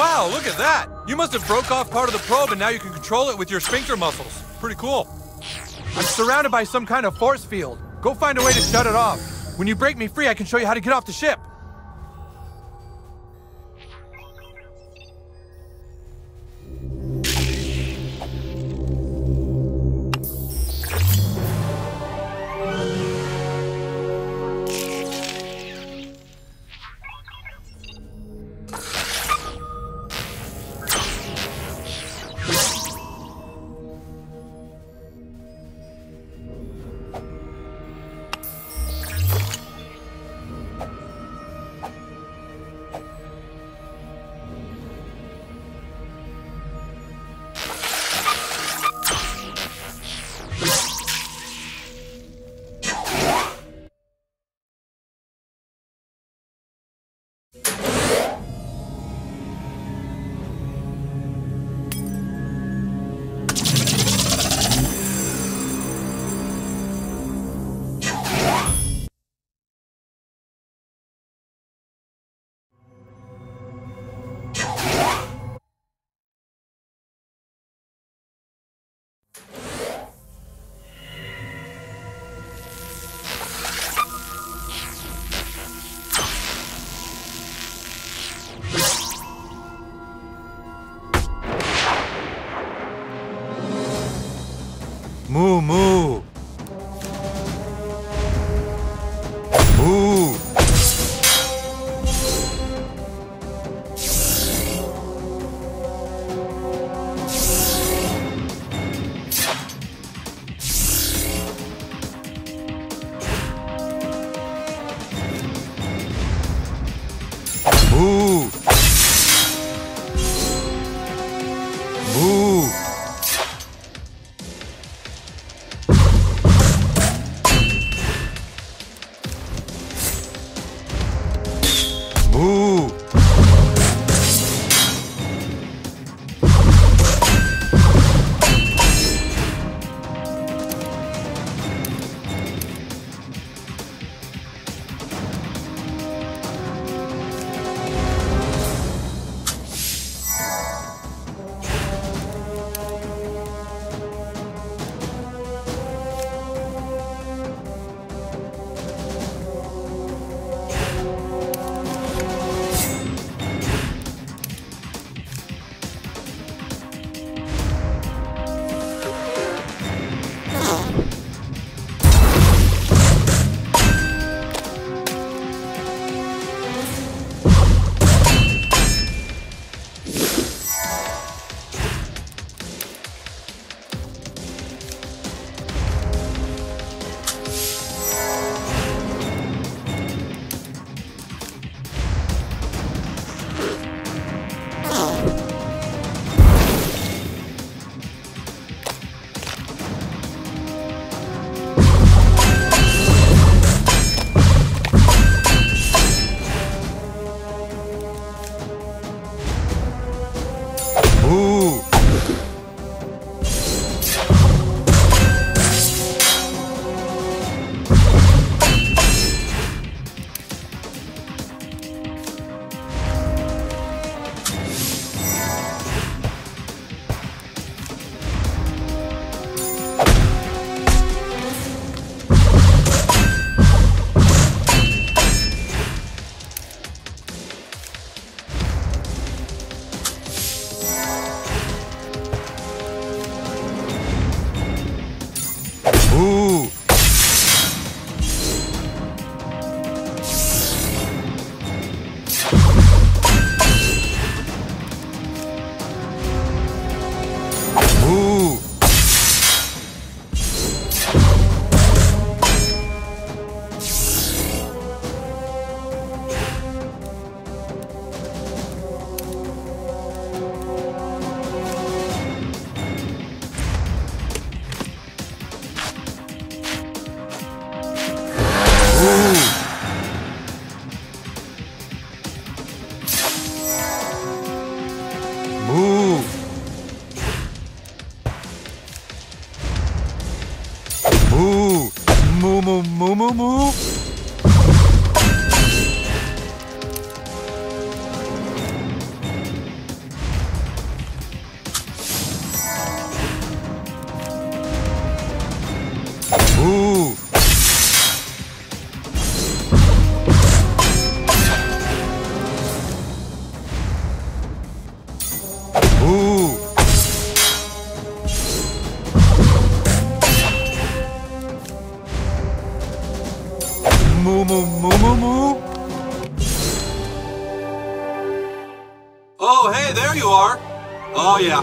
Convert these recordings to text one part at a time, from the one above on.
Wow, look at that! You must have broke off part of the probe and now you can control it with your sphincter muscles. Pretty cool. I'm surrounded by some kind of force field. Go find a way to shut it off. When you break me free, I can show you how to get off the ship.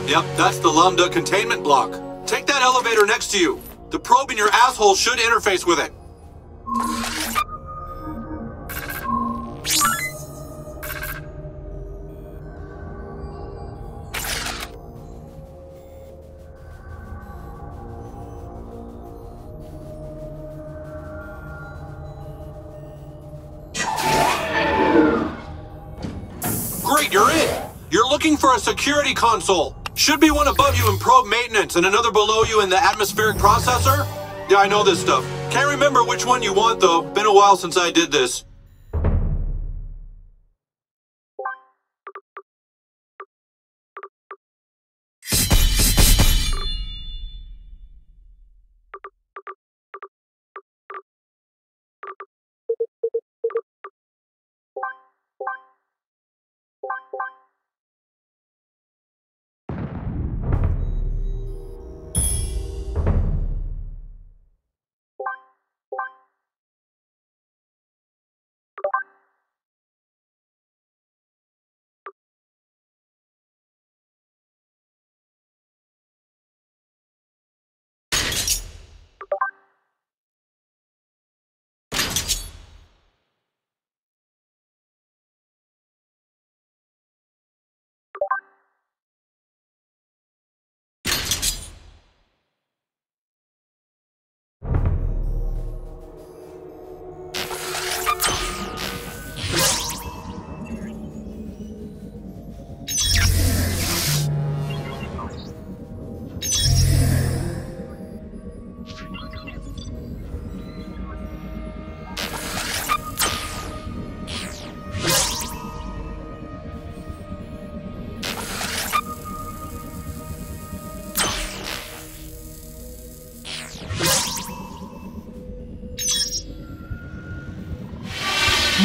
Yep, that's the Lambda containment block. Take that elevator next to you. The probe in your asshole should interface with it. Great, you're in. You're looking for a security console. Should be one above you in probe maintenance and another below you in the atmospheric processor. Yeah, I know this stuff. Can't remember which one you want though. Been a while since I did this.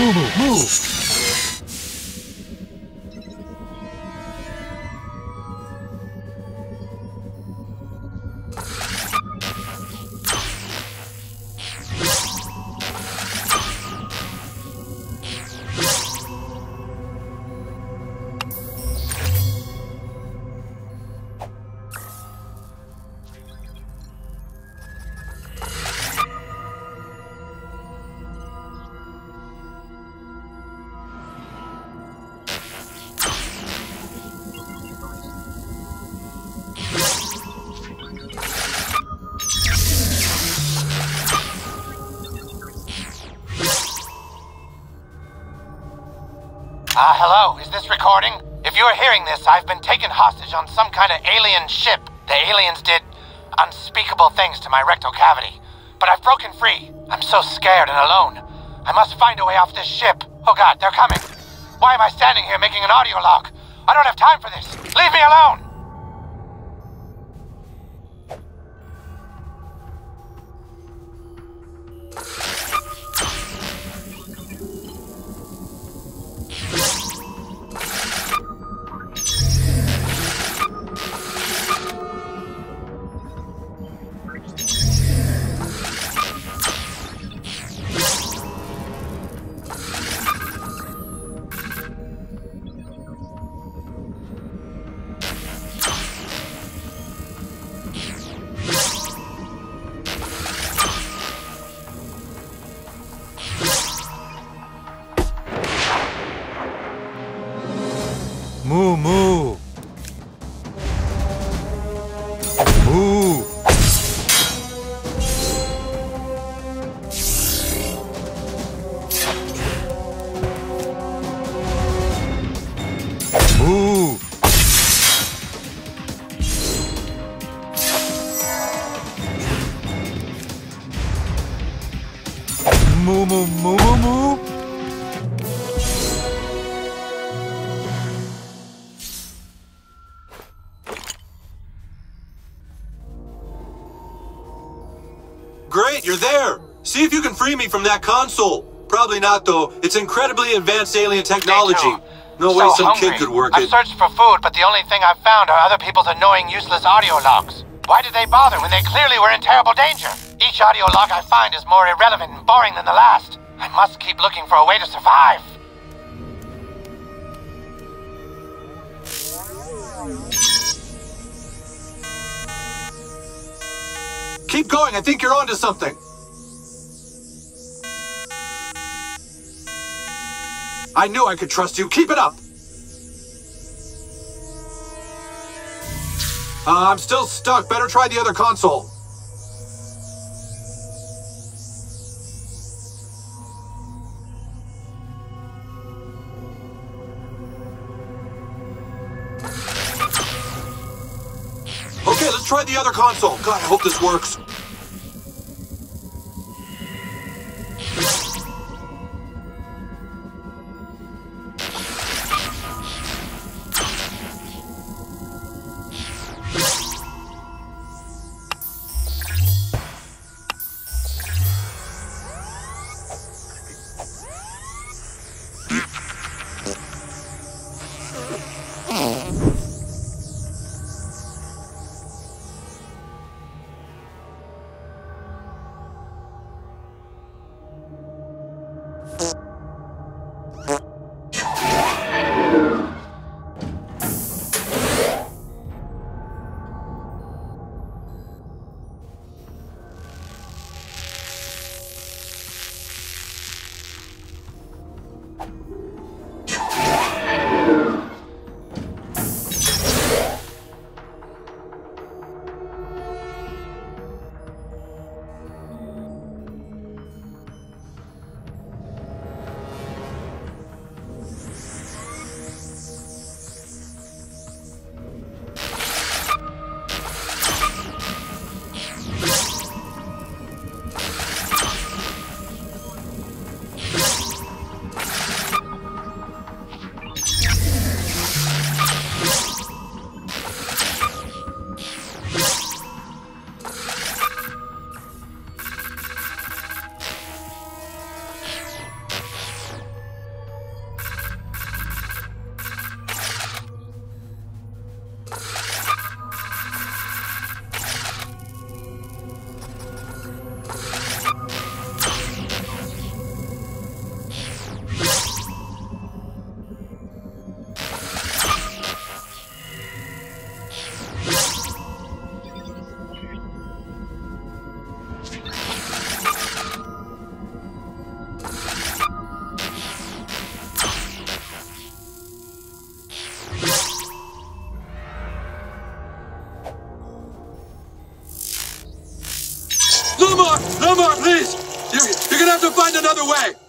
Moo moo my rectal cavity. But I've broken free. I'm so scared and alone. I must find a way off this ship. Oh god, they're coming. Why am I standing here making an audio log? I don't have time for this. Leave me alone! From that console. Probably not, though. It's incredibly advanced alien technology. No so way some hungry. kid could work it. I've it. searched for food, but the only thing I've found are other people's annoying, useless audio logs. Why did they bother when they clearly were in terrible danger? Each audio log I find is more irrelevant and boring than the last. I must keep looking for a way to survive. Keep going, I think you're onto something. I knew I could trust you. Keep it up. Uh, I'm still stuck. Better try the other console. Okay, let's try the other console. God, I hope this works. Find another way!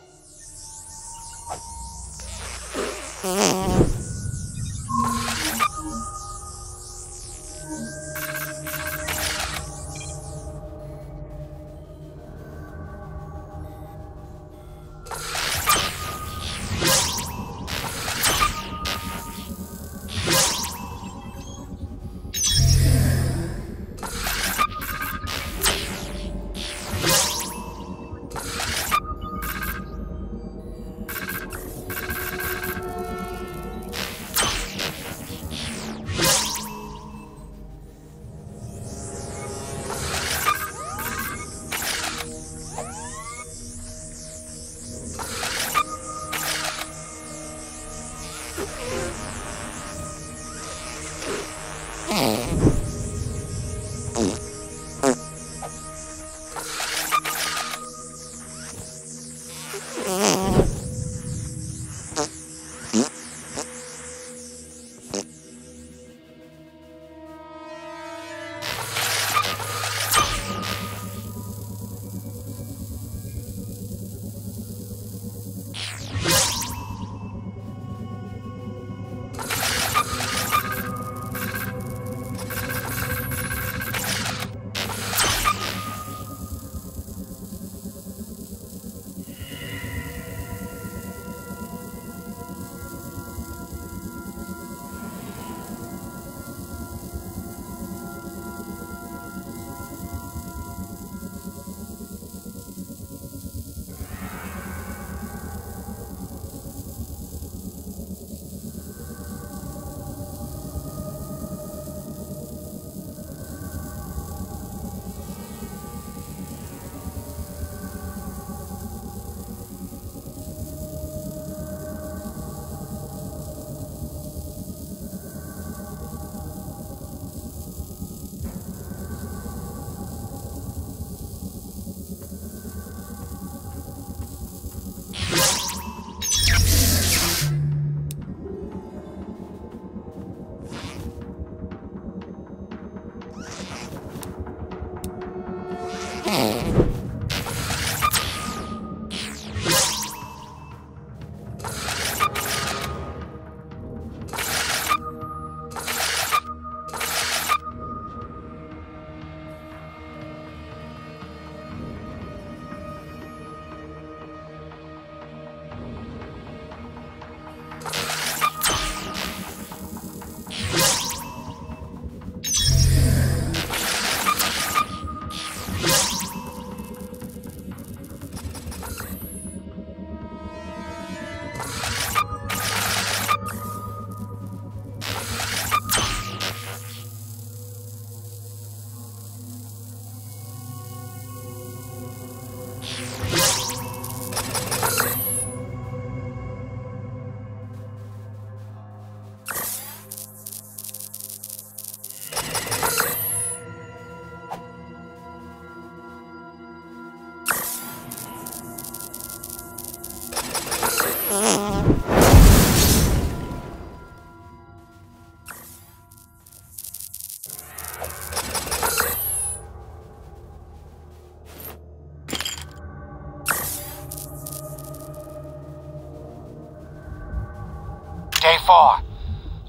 Four.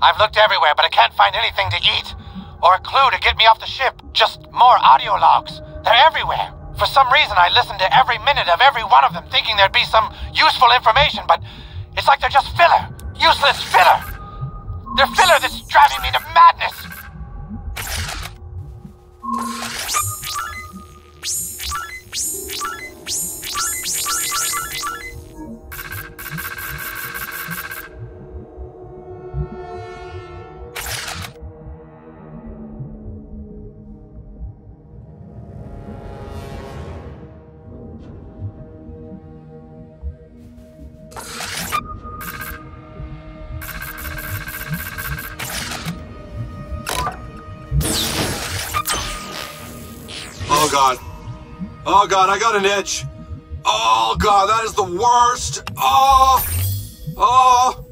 I've looked everywhere, but I can't find anything to eat. Or a clue to get me off the ship. Just more audio logs. They're everywhere. For some reason, I listened to every minute of every one of them, thinking there'd be some useful information, but it's like they're just filler. Useless filler. They're filler that's driving me to madness. God, I got an itch. Oh god, that is the worst. Oh. Oh.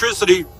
Aliens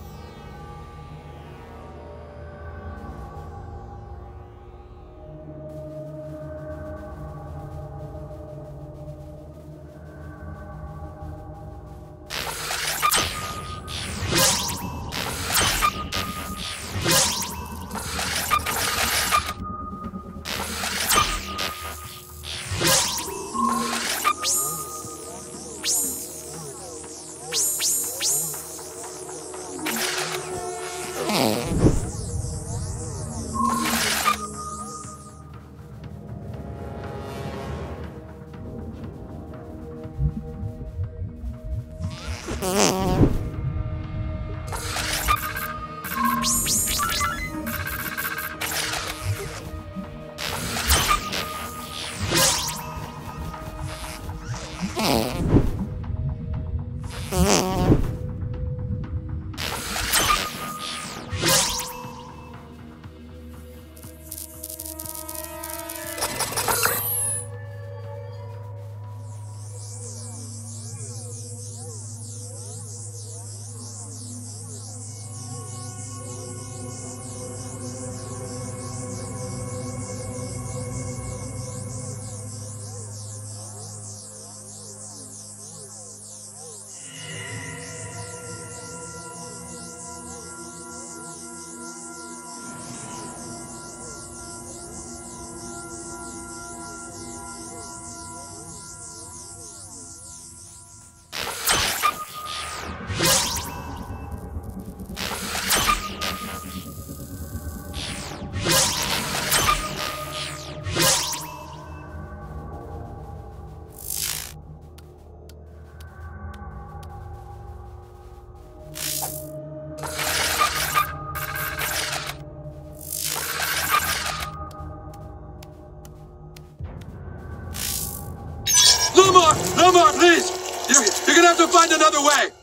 Electricity. Lumar! Lumar, please! You're, you're gonna have to find another way!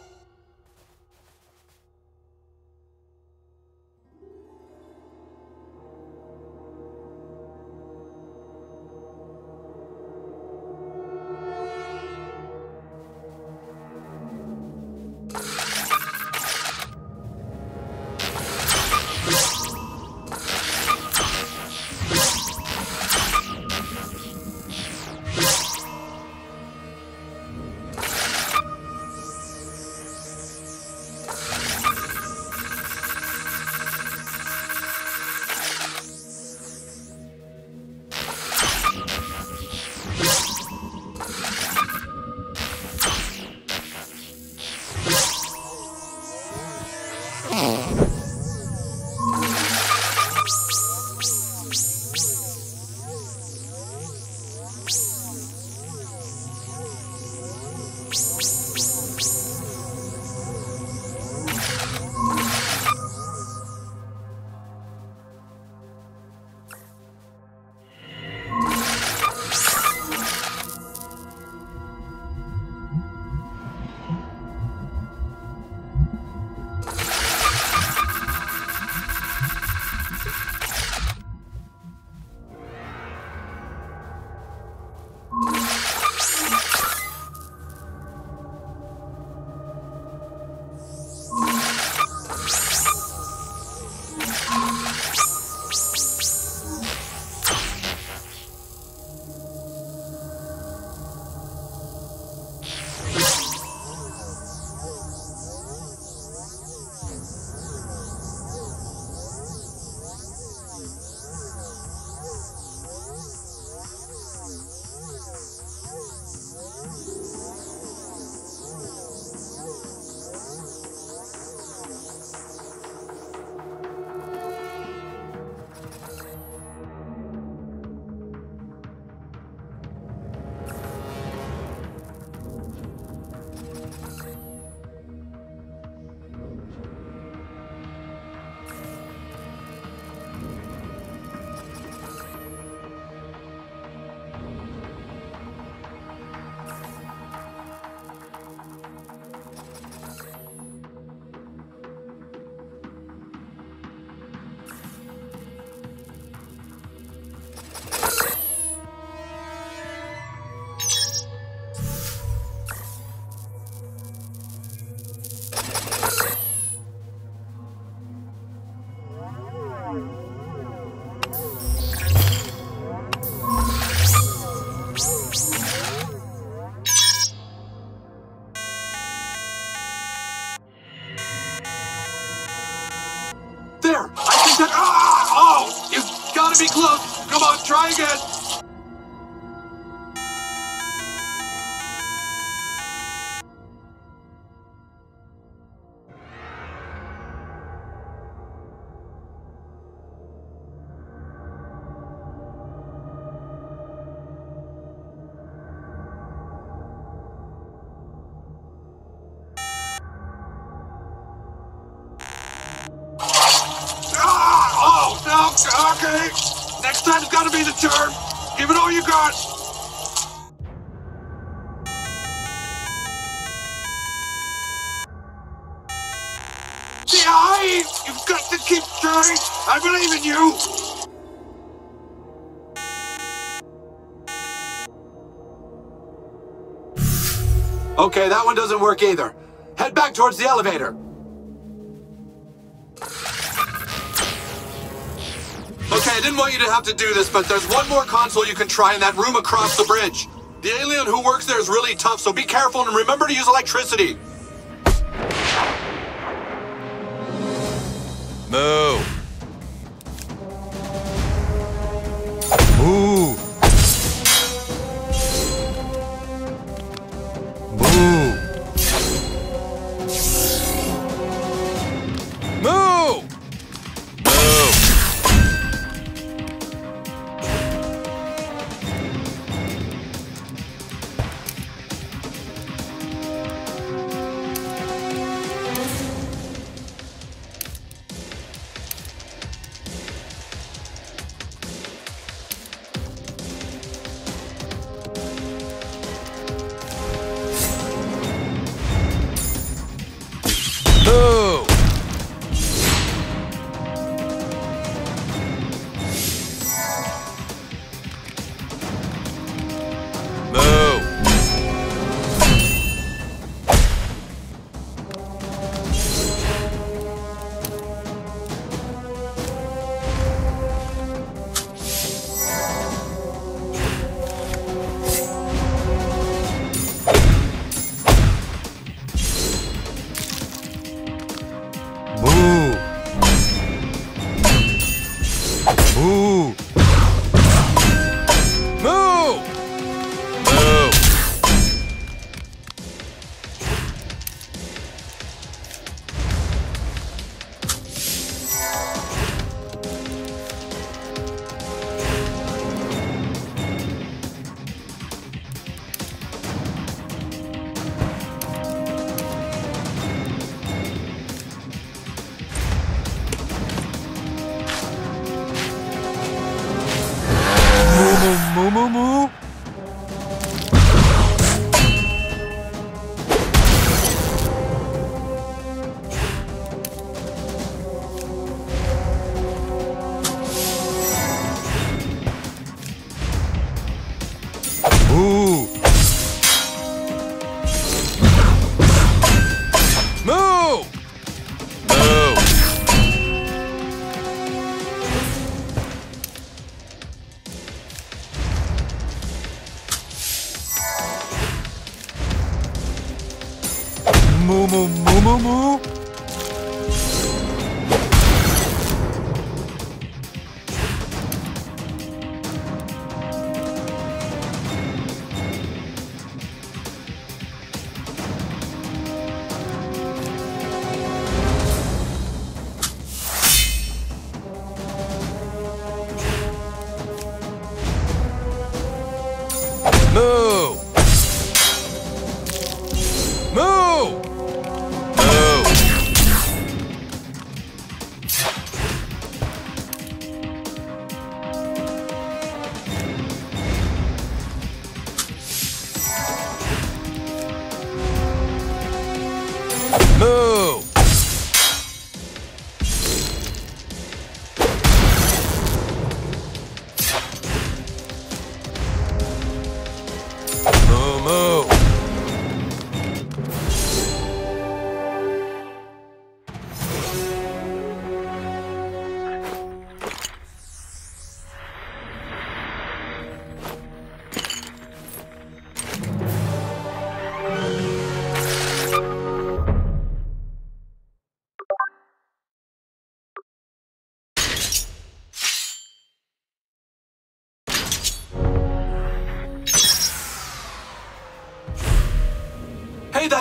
like it. Okay, that one doesn't work either. Head back towards the elevator. Okay, I didn't want you to have to do this, but there's one more console you can try in that room across the bridge. The alien who works there is really tough, so be careful and remember to use electricity. Move.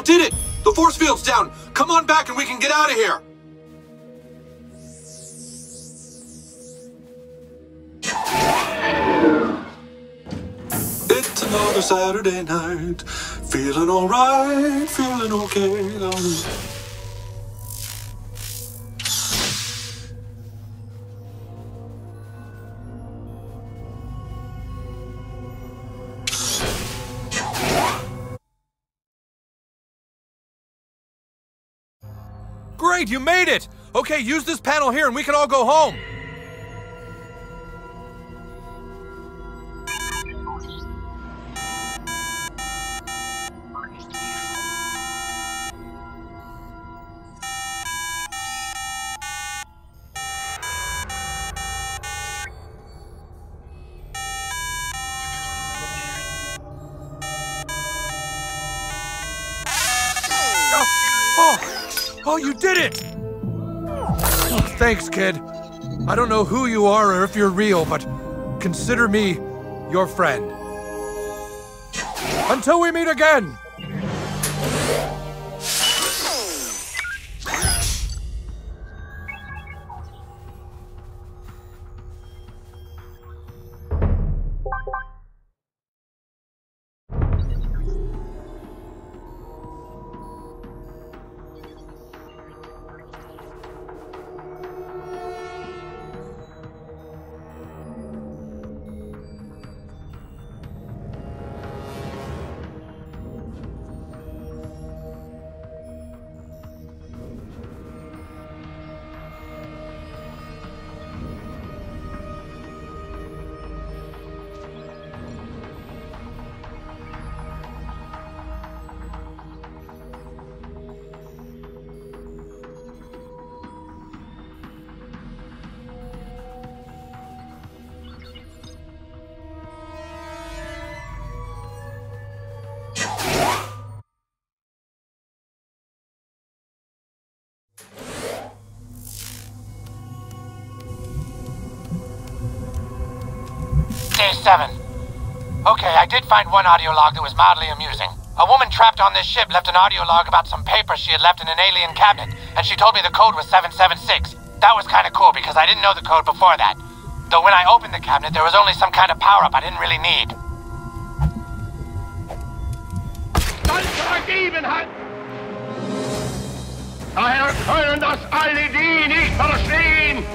Did it! The force field's down! Come on back and we can get out of here! It's another Saturday night. Feeling alright, feeling okay. You made it! Okay, use this panel here and we can all go home. Thanks, kid. I don't know who you are or if you're real, but consider me your friend. Until we meet again! 7. Okay, I did find one audio log that was mildly amusing. A woman trapped on this ship left an audio log about some papers she had left in an alien cabinet, and she told me the code was 776. That was kind of cool because I didn't know the code before that. Though when I opened the cabinet, there was only some kind of power-up I didn't really need. Daher können das alle die nicht verstehen!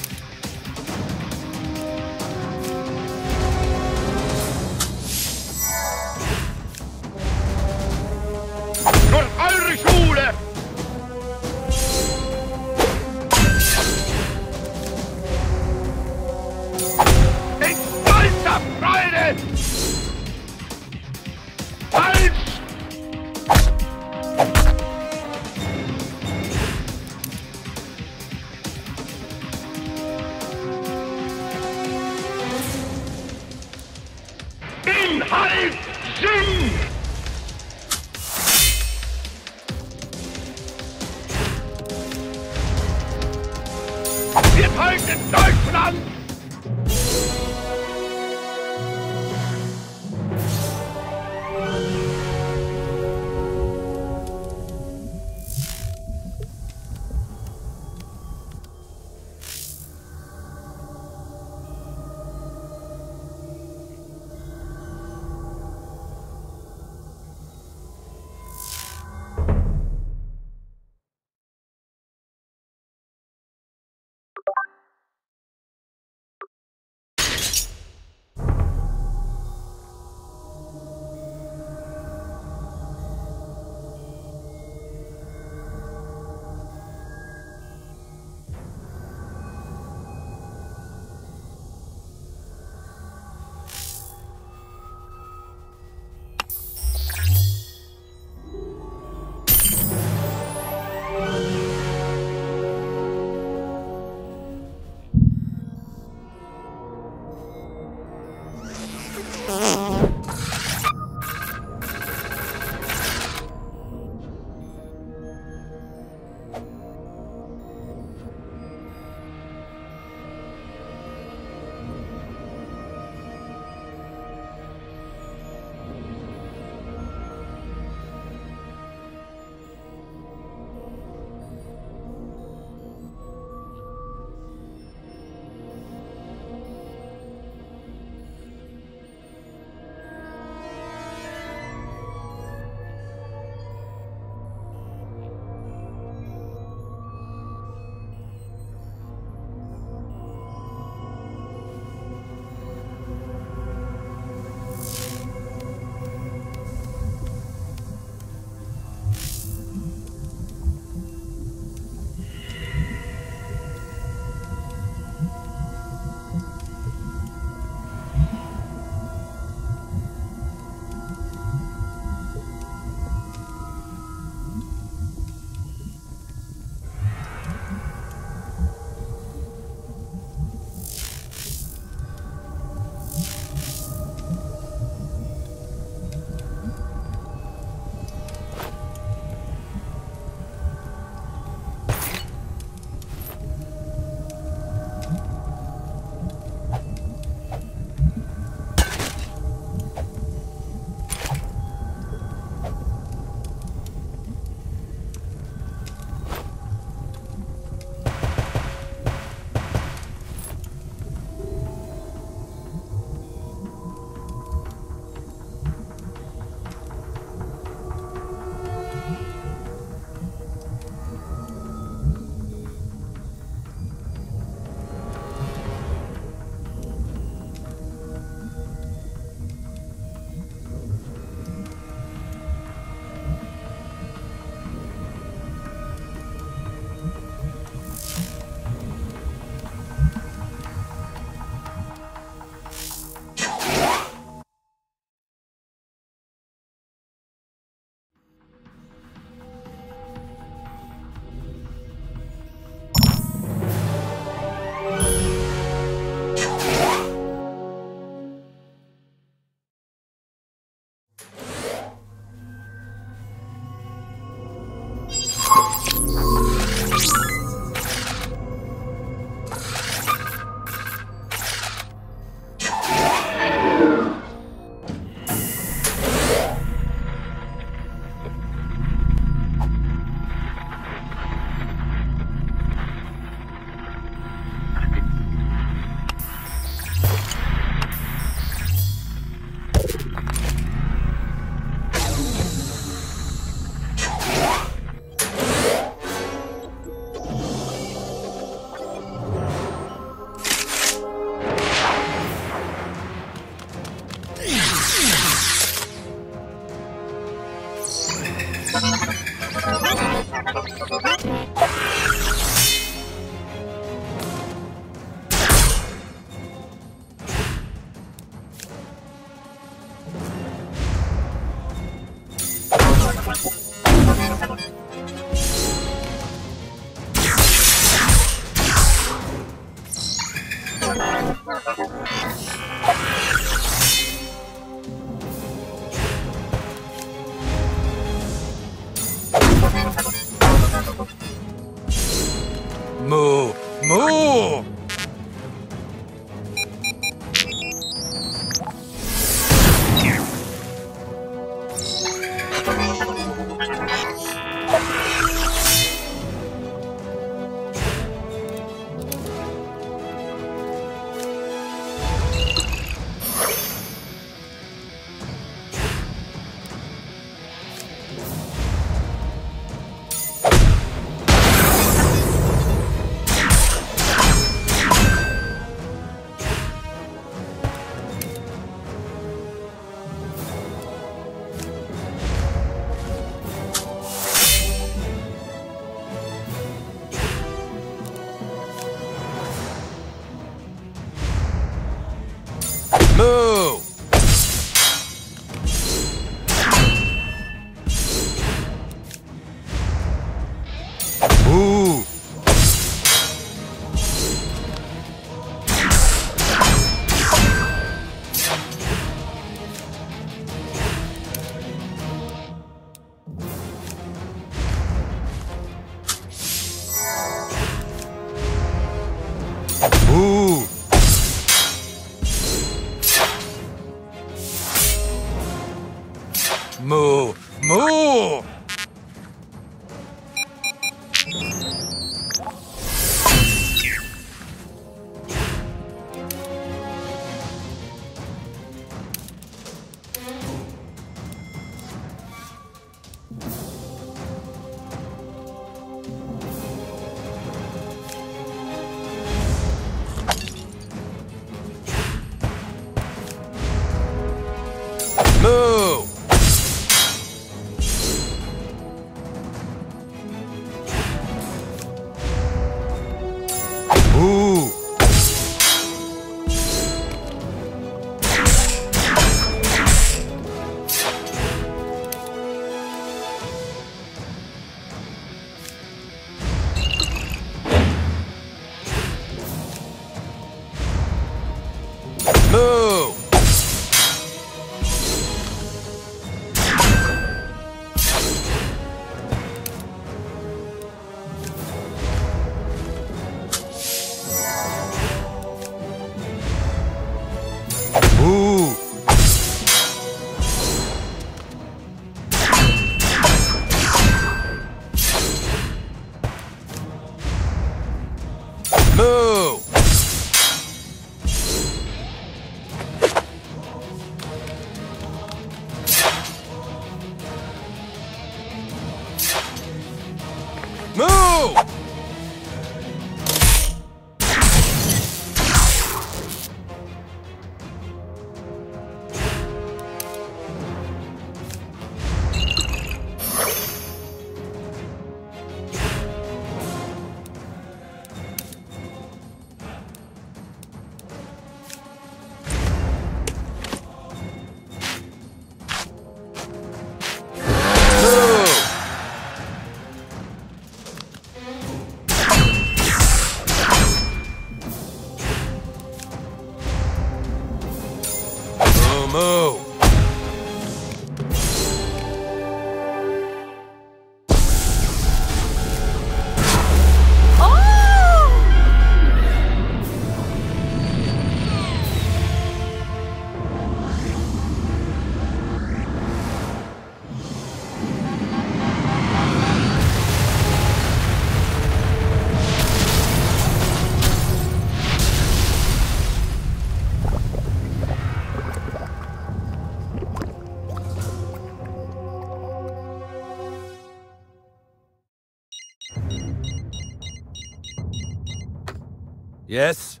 Yes?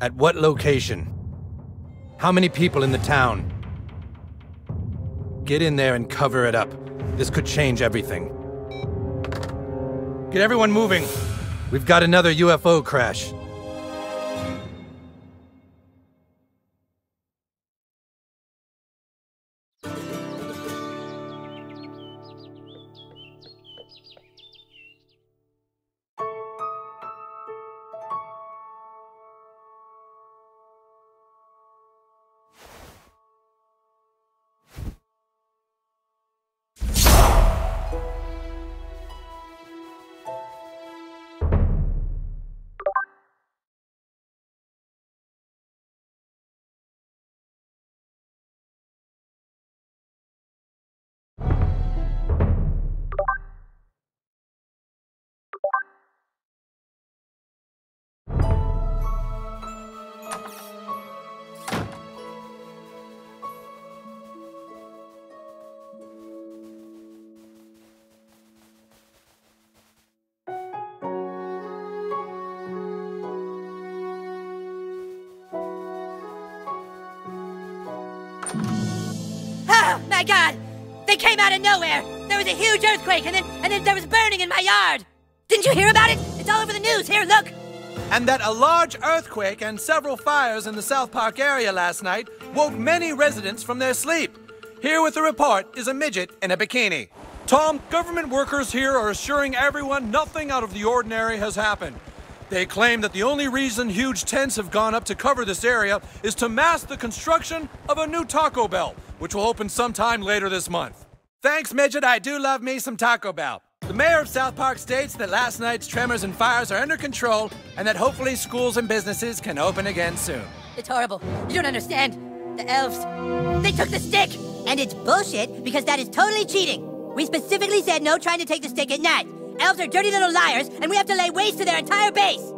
At what location? How many people in the town? Get in there and cover it up. This could change everything. Get everyone moving. We've got another UFO crash. Oh my god! They came out of nowhere! There was a huge earthquake and then and then there was burning in my yard! Didn't you hear about it? It's all over the news. Here, look! and that a large earthquake and several fires in the South Park area last night woke many residents from their sleep. Here with the report is a midget in a bikini. Tom, government workers here are assuring everyone nothing out of the ordinary has happened. They claim that the only reason huge tents have gone up to cover this area is to mask the construction of a new Taco Bell, which will open sometime later this month. Thanks, Midget. I do love me some Taco Bell. The mayor of South Park states that last night's tremors and fires are under control and that hopefully schools and businesses can open again soon. It's horrible. You don't understand. The elves, they took the stick! And it's bullshit because that is totally cheating. We specifically said no trying to take the stick at night. Elves are dirty little liars, and we have to lay waste to their entire base!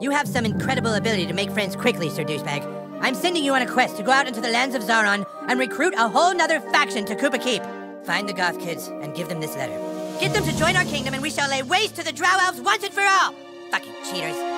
You have some incredible ability to make friends quickly, Sir Douchebag. I'm sending you on a quest to go out into the lands of Zaron and recruit a whole nother faction to Kupa Keep. Find the goth kids and give them this letter. Get them to join our kingdom and we shall lay waste to the drow elves once and for all! Fucking cheaters.